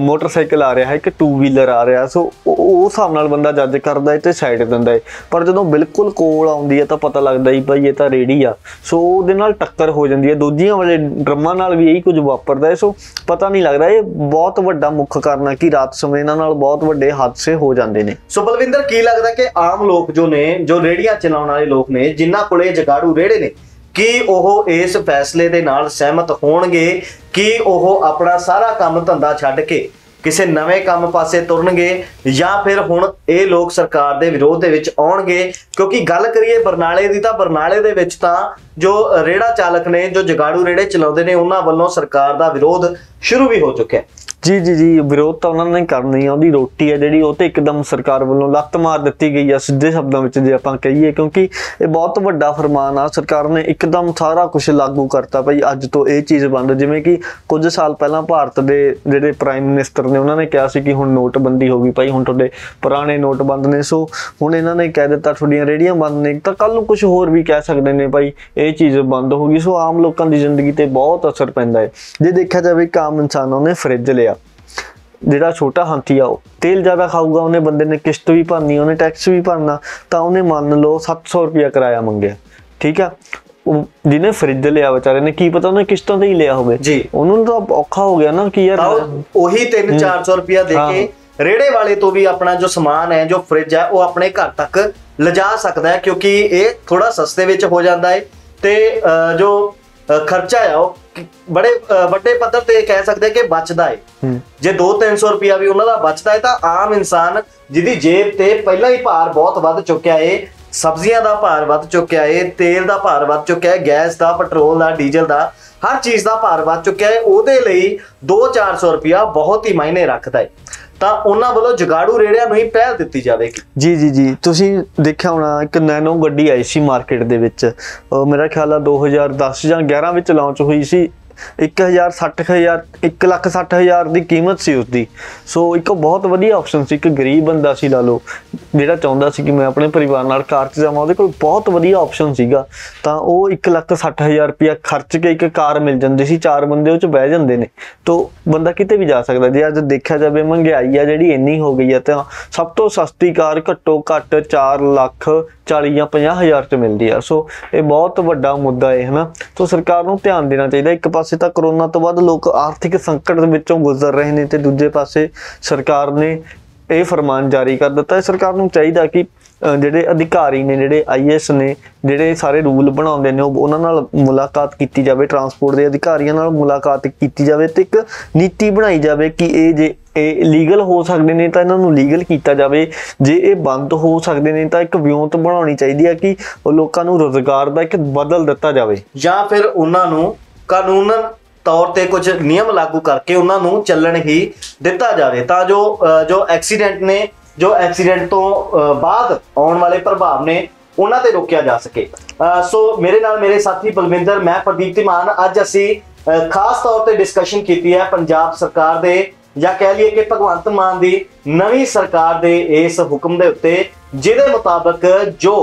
ਮੋਟਰਸਾਈਕਲ ਆ ਰਿਹਾ ਹੈ ਇੱਕ ਟੂ ਵੀਲਰ ਆ ਰਿਹਾ ਸੋ ਉਹ ਉਹ ਹਿਸਾਬ ਨਾਲ ਬੰਦਾ ਜੱਜ ਕਰਦਾ ਹੈ ਤੇ ਸਾਈਡ ਦਿੰਦਾ ਹੈ। ਪਰ ਜਦੋਂ ਬਿਲਕੁਲ ਕੋਲ ਆਉਂਦੀ ਹੈ ਤਾਂ ਪਤਾ ਲੱਗਦਾ ਹੀ ਭਾਈ ਇਹ ਤਾਂ ਰੇੜੀ ਆ। ਸੋ ਉਹਦੇ ਨਾਲ ਟੱਕਰ ਹੋ ਜਾਂਦੀ ਹੈ। ਦੂਜੀਆਂ ਵਾਲੇ ਡਰਮਾਂ ਨਾਲ ਵੀ ਇਹੀ ਕੁਝ ਵਾਪਰਦਾ ਹੈ। ਸੋ ਪਤਾ ਨਹੀਂ ਲੱਗਦਾ ਇਹ ਬਹੁਤ ਵੱਡਾ ਮੁੱਖ ਕਾਰਨ ਹੈ ਕਿ ਰਾਤ ਸਮੇਂ ਇਹਨਾਂ ਨਾਲ ਬਹੁਤ ਵੱਡੇ ਹਾਦਸੇ ਹੋ ਜਾਂਦੇ ਨੇ। ਸੋ ਬਲਵਿੰਦਰ, ਕੀ ਲੱਗਦਾ ਕਿ ਆਮ ਲੋਕ ਜੋ ਨੇ, ਜੋ ਰੇੜੀਆਂ ਚਲਾਉਣ ਵਾਲੇ ਲੋਕ ਨੇ, ਜਿਨ੍ਹਾਂ ਕੋਲੇ ਜਗਾੜੂ ਰੇੜੇ ਨੇ, ਕੀ ਉਹ ਇਸ ਫੈਸਲੇ ਦੇ ਨਾਲ ਸਹਿਮਤ ਹੋਣਗੇ? ਕਿ ਉਹ ਆਪਣਾ ਸਾਰਾ ਕੰਮ ਧੰਦਾ ਛੱਡ ਕੇ ਕਿਸੇ ਨਵੇਂ ਕੰਮ ਪਾਸੇ ਤੁਰਨਗੇ? ਜਾਂ ਫਿਰ ਹੁਣ ਇਹ ਲੋਕ ਸਰਕਾਰ ਦੇ ਵਿਰੋਧ ਦੇ ਵਿੱਚ ਆਉਣਗੇ? ਕਿਉਂਕਿ ਗੱਲ ਕਰੀਏ ਬਰਨਾਲੇ ਦੀ, ਤਾਂ ਬਰਨਾਲੇ ਦੇ ਵਿੱਚ ਤਾਂ ਜੋ ਰੇੜਾ ਚਾਲਕ ਨੇ, ਜੋ ਜਗਾੜੂ ਰੇੜੇ ਚਲਾਉਂਦੇ ਨੇ, ਉਹਨਾਂ ਵੱਲੋਂ ਸਰਕਾਰ ਦਾ ਵਿਰੋਧ ਸ਼ੁਰੂ ਵੀ ਹੋ ਚੁੱਕਿਆ। ਜੀ ਜੀ ਜੀ, ਵਿਰੋਧ ਤਾਂ ਉਹਨਾਂ ਨੇ ਕਰਨੀ ਆ, ਉਹਦੀ ਰੋਟੀ ਹੈ ਜਿਹੜੀ, ਉਹ ਤੇ ਇੱਕਦਮ ਸਰਕਾਰ ਵੱਲੋਂ ਲੱਤ ਮਾਰ ਦਿੱਤੀ ਗਈ ਆ ਸਿੱਧੇ ਸ਼ਬਦਾਂ ਵਿੱਚ ਜੇ ਆਪਾਂ ਕਹੀਏ, ਕਿਉਂਕਿ ਇਹ ਬਹੁਤ ਵੱਡਾ ਫਰਮਾਨ ਆ, ਸਰਕਾਰ ਨੇ ਇੱਕਦਮ ਸਾਰਾ ਕੁਝ ਲਾਗੂ ਕਰਤਾ ਭਾਈ ਅੱਜ ਤੋਂ ਇਹ ਚੀਜ਼ ਬੰਦ, ਜਿਵੇਂ ਕਿ ਕੁਝ ਸਾਲ ਪਹਿਲਾਂ ਭਾਰਤ ਦੇ ਜਿਹੜੇ ਪ੍ਰਾਈਮ ਮਿਨਿਸਟਰ ਨੇ, ਉਹਨਾਂ ਨੇ ਕਿਹਾ ਸੀ ਕਿ ਹੁਣ ਨੋਟਬੰਦੀ ਹੋ ਗਈ ਭਾਈ ਹੁਣ ਤੁਹਾਡੇ ਪੁਰਾਣੇ ਨੋਟ ਬੰਦ ਨੇ, ਸੋ ਹੁਣ ਇਹਨਾਂ ਨੇ ਕਹਿ ਦਿੱਤਾ ਤੁਹਾਡੀਆਂ ਰੇੜੀਆਂ ਬੰਦ ਨੇ, ਤਾਂ ਕੱਲ ਨੂੰ ਕੁਝ ਹੋਰ ਵੀ ਕਹਿ ਸਕਦੇ ਨੇ ਭਾਈ ਇਹ ਚੀਜ਼ ਬੰਦ ਹੋ ਗਈ, ਸੋ ਆਮ ਲੋਕਾਂ ਦੀ ਜ਼ਿੰਦਗੀ ਤੇ ਬਹੁਤ ਅਸਰ ਪੈਂਦਾ ਹੈ। ਜੇ ਦੇਖਿਆ ਜਾਵੇ, ਇੱਕ ਆਮ ਇਨਸਾਨ ਉਹਨੇ ਫ੍ਰਿਜ ਲਿਆ। ਜਿਹੜਾ ਛੋਟਾ ਹਾਥੀ ਆ ਉਹ ਤੇਲ ਜ਼ਿਆਦਾ ਖਾਊਗਾ ਉਹਨੇ ਬੰਦੇ ਨੇ ਕਿਸ਼ਤ ਵੀ ਭਰਨੀ ਉਹਨੇ ਟੈਕਸ ਵੀ ਭਰਨਾ ਤਾਂ ਉਹਨੇ ਮੰਨ ਲਓ 700 ਰੁਪਇਆ ਕਿਰਾਇਆ ਮੰਗਿਆ ਠੀਕ ਆ ਉਹ ਜਿਹਨੇ ਫ੍ਰਿਜ ਲਿਆ ਵਿਚਾਰੇ ਨੇ ਕੀ ਪਤਾ ਉਹਨੇ ਕਿਸ਼ਤਾਂ ਤੇ ਹੀ ਲਿਆ ਹੋਵੇ ਜੀ। ਉਹਨੂੰ ਤਾਂ ਔਖਾ ਹੋ ਗਿਆ ਨਾ ਕਿ ਯਾਰ ਉਹ- ਉਹੀ 3-400 ਰੁਪਇਆ ਦੇ। ਕੇ ਰੇੜੇ ਵਾਲੇ ਤੋਂ ਵੀ ਆਪਣਾ ਜੋ ਸਮਾਨ ਹੈ ਜੋ ਫ੍ਰਿਜ ਹੈ ਉਹ ਆਪਣੇ ਘਰ ਤੱਕ ਲਿਜਾ ਸਕਦਾ ਹੈ ਕਿਉਂਕਿ ਇਹ ਥੋੜਾ ਸਸਤੇ ਵਿੱਚ ਹੋ ਜਾਂਦਾ ਹੈ ਤੇ ਜੋ ਖਰਚਾ ਹੈ ਉਹ ਬੜੇ ਵੱਡੇ ਪੱਧਰ ਤੇ ਕਹਿ ਸਕਦੇ ਕਿ ਬਚਦਾ ਹੂੰ। ਜੇ 2-300 ਰੁਪਇਆ ਵੀ ਉਹਨਾਂ ਦਾ ਬਚਦਾ ਹੈ ਤਾਂ ਆਮ ਇਨਸਾਨ ਜਿਹਦੀ ਜੇਬ ਤੇ ਪਹਿਲਾਂ ਹੀ ਭਾਰ ਬਹੁਤ ਵੱਧ ਚੁੱਕਿਆ ਏ ਸਬਜ਼ੀਆਂ ਦਾ ਭਾਰ ਵੱਧ ਚੁੱਕਿਆ ਏ ਤੇਲ ਦਾ ਭਾਰ ਵੱਧ ਚੁੱਕਿਆ ਹੈ ਗੈਸ ਦਾ ਪੈਟਰੋਲ ਦਾ ਡੀਜ਼ਲ ਦਾ ਹਰ ਚੀਜ਼ ਦਾ ਭਾਰ ਵੱਧ ਚੁੱਕਿਆ ਹੈ ਉਹਦੇ ਲਈ 2-400 ਰੁਪਇਆ ਬਹੁਤ ਹੀ ਮਾਇਨੇ ਰੱਖਦਾ ਹੈ ਤਾਂ ਉਹਨਾਂ ਵੱਲੋਂ ਜਗਾੜੂ ਰੇੜਿਆਂ ਨੂੰ ਹੀ ਪਹਿਲ ਦਿੱਤੀ ਜਾਵੇਗੀ। ਜੀ ਜੀ ਜੀ। ਤੁਸੀਂ ਦੇਖਿਆ ਹੋਣਾ, ਇੱਕ ਨੈਨੋ ਗੱਡੀ ਆਈ ਸੀ ਮਾਰਕੀਟ ਦੇ ਵਿੱਚ। ਮੇਰਾ ਖਿਆਲ ਆ 2010 ਜਾਂ 11 ਵਿੱਚ ਲਾਂਚ ਹੋਈ ਸੀ। 1000 60000 1 ਲੱਖ 60000 ਦੀ ਕੀਮਤ ਸੀ ਉਸ ਦੀ ਸੋ ਇੱਕ ਬਹੁਤ ਵਧੀਆ ਆਪਸ਼ਨ ਸੀ, ਇੱਕ ਗਰੀਬ ਬੰਦਾ ਸੀ ਲਾ ਲਓ, ਜਿਹੜਾ ਚਾਹੁੰਦਾ ਸੀ ਕਿ ਮੈਂ ਆਪਣੇ ਪਰਿਵਾਰ ਨਾਲ ਕਾਰ 'ਚ ਜਾਵਾਂ, ਉਹਦੇ ਕੋਲ ਬਹੁਤ ਵਧੀਆ ਆਪਸ਼ਨ ਸੀਗਾ। ਤਾਂ ਉਹ 1 ਲੱਖ 60000 ਰੁਪਇਆ ਖਰਚ ਕੇ ਇੱਕ ਕਾਰ ਮਿਲ ਜਾਂਦੀ ਸੀ, ਚਾਰ ਬੰਦੇ ਉਹ 'ਚ ਬਹਿ ਜਾਂਦੇ ਨੇ। ਤੋਂ, ਬੰਦਾ ਕਿਤੇ ਵੀ ਜਾ ਸਕਦਾ, ਜੇ ਅੱਜ ਦੇਖਿਆ ਜਾਵੇ, ਮਹਿੰਗਾਈ ਆ ਜਿਹੜੀ ਇੰਨੀ ਹੋ ਗਈ ਹੈ ਤਾਂ ਸਭ ਤੋਂ ਸਸਤੀ ਕਾਰ ਘੱਟੋ ਘੱਟ 4 ਲੱਖ 40 ਜਾਂ 50 ਹਜ਼ਾਰ ਚ ਮਿਲਦੀ ਆ। ਸੋ ਇਹ ਬਹੁਤ ਵੱਡਾ ਮੁੱਦਾ ਹੈ ਹਨਾ? ਸੋ ਸਰਕਾਰ ਨੂੰ ਧਿਆਨ ਦੇਣਾ ਚਾਹੀਦਾ। ਇੱਕ ਪਾਸੇ ਤਾਂ ਕਰੋਨਾ ਤੋਂ ਬਾਅਦ ਲੋਕ ਆਰਥਿਕ ਸੰਕਟ ਦੇ ਵਿੱਚੋਂ ਗੁਜ਼ਰ ਰਹੇ ਨੇ ਤੇ ਦੂਜੇ ਪਾਸੇ ਸਰਕਾਰ ਨੇ ਇਹ ਫਰਮਾਨ ਜਾਰੀ ਕਰ ਦਿੱਤਾ। ਹੈ ਸਰਕਾਰ ਨੂੰ ਚਾਹੀਦਾ ਕਿ ਜਿਹੜੇ ਅਧਿਕਾਰੀ ਨੇ, ਜਿਹੜੇ ਆਈਐਸ ਨੇ, ਜਿਹੜੇ ਸਾਰੇ ਰੂਲ ਬਣਾਉਂਦੇ ਨੇ, ਉਹ ਉਹਨਾਂ ਨਾਲ ਮੁਲਾਕਾਤ ਕੀਤੀ ਜਾਵੇ। ਟਰਾਂਸਪੋਰਟ ਦੇ ਅਧਿਕਾਰੀਆਂ ਨਾਲ ਮੁਲਾਕਾਤ ਕੀਤੀ ਜਾਵੇ ਤੇ ਇੱਕ ਨੀਤੀ ਬਣਾਈ ਜਾਵੇ ਕਿ ਇਹ ਜੇ ਲੀਗਲ ਹੋ ਸਕਦੇ ਨੇ ਤਾਂ ਇਹਨਾਂ ਨੂੰ ਲੀਗਲ ਕੀਤਾ ਜਾਵੇ। ਜੇ ਇਹ ਬੰਦ ਹੋ ਸਕਦੇ ਨੇ ਤਾਂ ਇੱਕ ਵਿਉਂਤ ਬਣਾਉਣੀ ਚਾਹੀਦੀ ਹੈ ਕਿ ਲੋਕਾਂ ਨੂੰ ਰੋਜ਼ਗਾਰ ਦਾ ਇੱਕ ਬਦਲ ਦਿੱਤਾ ਜਾਵੇ। ਜਾਂ ਫਿਰ ਉਹਨਾਂ ਨੂੰ ਕਾਨੂੰਨਨ ਤੌਰ ਤੇ ਕੁਝ ਨਿਯਮ ਲਾਗੂ ਕਰਕੇ ਉਹਨਾਂ ਨੂੰ ਚੱਲਣ ਹੀ ਦਿੱਤਾ ਜਾਵੇ। ਤਾਂ ਜੋ ਜੋ ਐਕਸੀਡੈਂਟ ਨੇ ਜੋ ਐਕਸੀਡੈਂਟ ਤੋਂ ਬਾਅਦ ਆਉਣ ਵਾਲੇ ਪ੍ਰਭਾਵ ਨੇ ਉਹਨਾਂ ਤੇ ਰੋਕਿਆ ਜਾ ਸਕੇ। ਅ, ਸੋ ਮੇਰੇ ਨਾਲ ਮੇਰੇ ਸਾਥੀ ਬਲਵਿੰਦਰ ਮੈਂ ਪ੍ਰਦੀਪ ਤਿਮਾਨ ਅੱਜ ਅਸੀਂ ਅ, ਖਾਸ ਤੌਰ ਤੇ ਡਿਸਕਸ਼ਨ ਕੀਤੀ ਹੈ ਪੰਜਾਬ ਸਰਕਾਰ ਦੇ ਜਾਂ ਕਹਿ ਲਈਏ ਕਿ ਭਗਵੰਤ ਮਾਨ ਦੀ ਨਵੀਂ ਸਰਕਾਰ ਦੇ ਇਸ ਹੁਕਮ ਦੇ ਉੱਤੇ, ਜਿਹਦੇ ਮੁਤਾਬਕ ਜੋ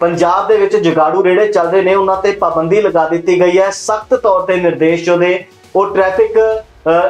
ਪੰਜਾਬ ਦੇ ਵਿੱਚ ਜਗਾੜੂ ਰੇੜੇ ਚੱਲਦੇ ਨੇ, ਉਹਨਾਂ ਤੇ ਪਾਬੰਦੀ ਲਗਾ ਦਿੱਤੀ ਗਈ ਹੈ। ਸਖਤ ਤੌਰ ਤੇ ਨਿਰਦੇਸ਼ ਜੋ ਨੇ, ਉਹ ਟ੍ਰੈਫਿਕ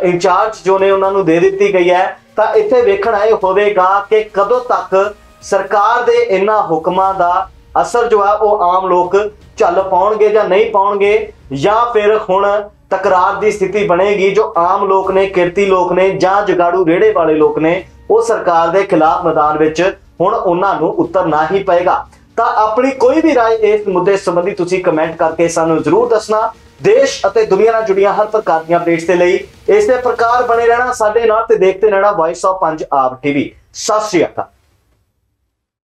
ਇੰਚਾਰਜ ਜੋ ਨੇ, ਉਹਨਾਂ ਨੂੰ ਦੇ ਦਿੱਤੀ ਗਈ ਹੈ। ਤਾਂ ਇੱਥੇ ਵੇਖਣਾ ਇਹ ਹੋਵੇਗਾ ਕਿ ਕਦੋਂ ਤੱਕ ਸਰਕਾਰ ਦੇ ਇਹਨਾਂ ਹੁਕਮਾਂ ਦਾ ਅਸਰ ਜੋ ਹੈ ਉਹ ਆਮ ਲੋਕ ਚੱਲ ਪਾਉਣਗੇ ਜਾਂ ਨਹੀਂ ਪਾਉਣਗੇ, ਜਾਂ ਫਿਰ ਹੁਣ ਤਕਰਾਰ ਦੀ ਸਥਿਤੀ ਬਣੇਗੀ ਜੋ ਆਮ ਲੋਕ ਨੇ ਕਿਰਤੀ ਲੋਕ ਨੇ ਜਾਂ ਜਗਾੜੂ ਰੇੜੇ ਵਾਲੇ ਲੋਕ ਨੇ ਉਹ ਸਰਕਾਰ ਦੇ ਖਿਲਾਫ ਮੈਦਾਨ ਵਿੱਚ ਹੁਣ ਉਹਨਾਂ ਨੂੰ ਉਤਰਨਾ ਹੀ ਪਏਗਾ ਤਾਂ ਆਪਣੀ ਕੋਈ ਵੀ رائے ਇਸ ਮੁੱਦੇ ਸੰਬੰਧੀ ਤੁਸੀਂ ਕਮੈਂਟ ਕਰਕੇ ਸਾਨੂੰ ਜ਼ਰੂਰ ਦੱਸਣਾ ਦੇਸ਼ ਅਤੇ ਦੁਨੀਆ ਨਾਲ ਜੁੜੀਆਂ ਹਰ ਪ੍ਰਕਾਰ ਦੀਆਂ ਅਪਡੇਟਸ ਦੇ ਲਈ ਇਸ ਦੇ ਪ੍ਰਕਾਰ ਬਣੇ ਰਹਿਣਾ ਸਾਡੇ ਨਾਲ ਤੇ ਦੇਖਦੇ ਰਹਿਣਾ ਵਾਇਸ ਆਫ ਪੰਜ ਆਪ ਟੀਵੀ ਸਤਿ ਸ਼੍ਰੀ ਅਕਾਲ